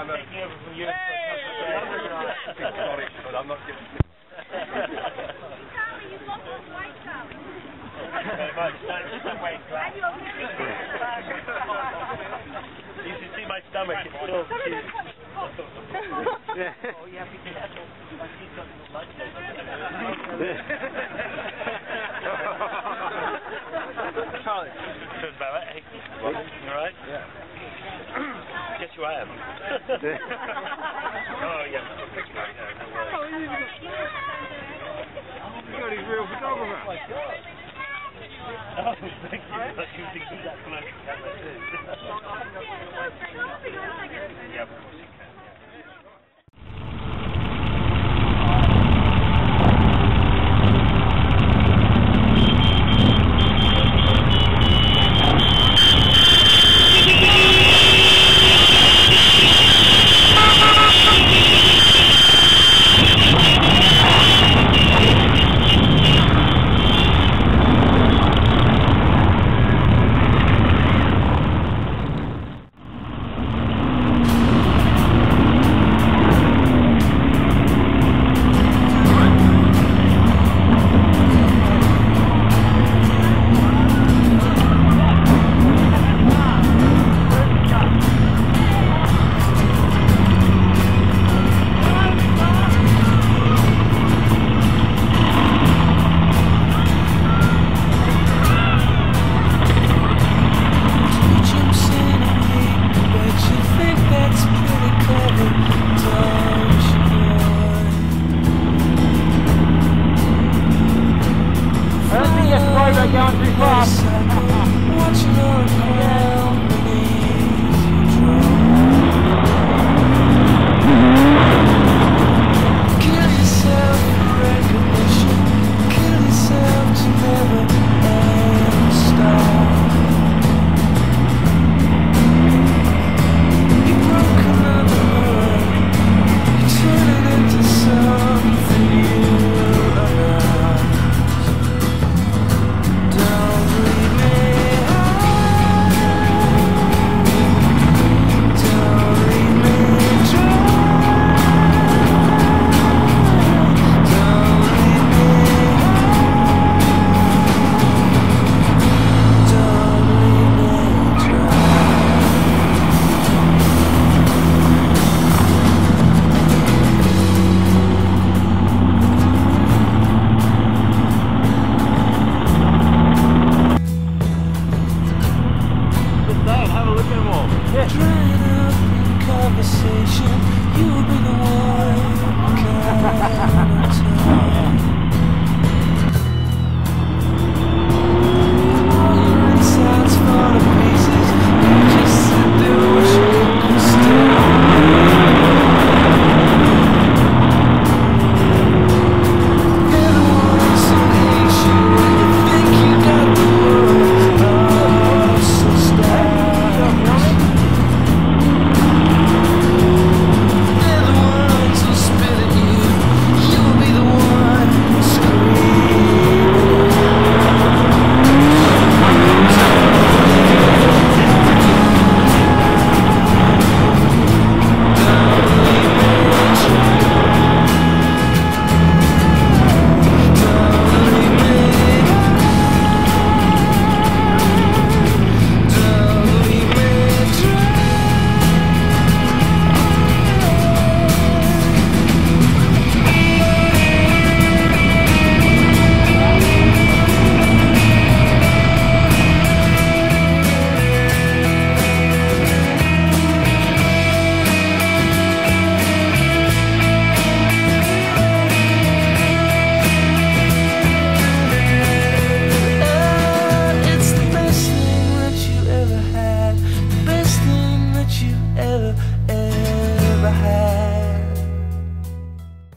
you. Sorry, but I'm not giving. Charlie, you've lost all weight, Charlie. very much. Thanks for weight, And you're You should see my stomach. It's still cute. Yeah. Oh, yeah, be careful. My teeth got little lunch Charlie. Good, Barrett. Hey, you alright? Yeah. Guess who I am. Oh, yeah. Oh, you got his real photographer. Oh, thank you. I was using that flash I don't think Have a look at them all. Yeah. Drying up in conversation, you'll be the one.